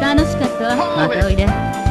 楽しかったわ。またおいで。